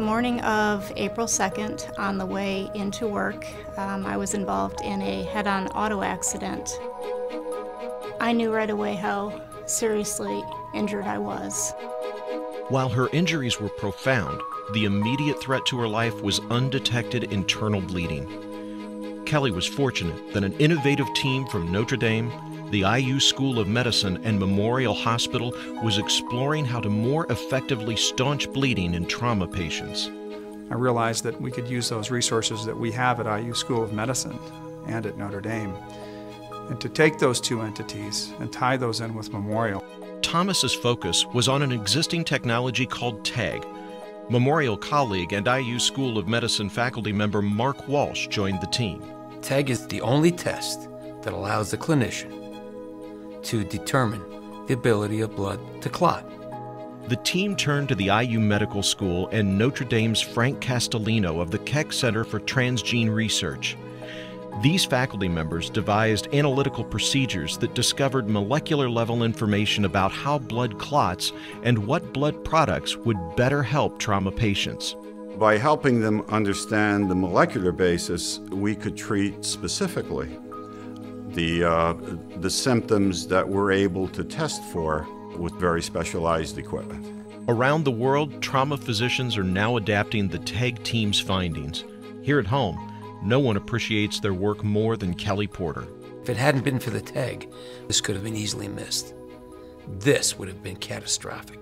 morning of April 2nd, on the way into work, um, I was involved in a head on auto accident. I knew right away how seriously injured I was. While her injuries were profound, the immediate threat to her life was undetected internal bleeding. Kelly was fortunate that an innovative team from Notre Dame, the IU School of Medicine, and Memorial Hospital was exploring how to more effectively staunch bleeding in trauma patients. I realized that we could use those resources that we have at IU School of Medicine and at Notre Dame, and to take those two entities and tie those in with Memorial. Thomas's focus was on an existing technology called TEG. Memorial colleague and IU School of Medicine faculty member Mark Walsh joined the team. TEG is the only test that allows the clinician to determine the ability of blood to clot. The team turned to the IU Medical School and Notre Dame's Frank Castellino of the Keck Center for Transgene Research. These faculty members devised analytical procedures that discovered molecular level information about how blood clots and what blood products would better help trauma patients. By helping them understand the molecular basis, we could treat specifically the, uh, the symptoms that we're able to test for with very specialized equipment. Around the world, trauma physicians are now adapting the TEG team's findings. Here at home, no one appreciates their work more than Kelly Porter. If it hadn't been for the TEG, this could have been easily missed. This would have been catastrophic.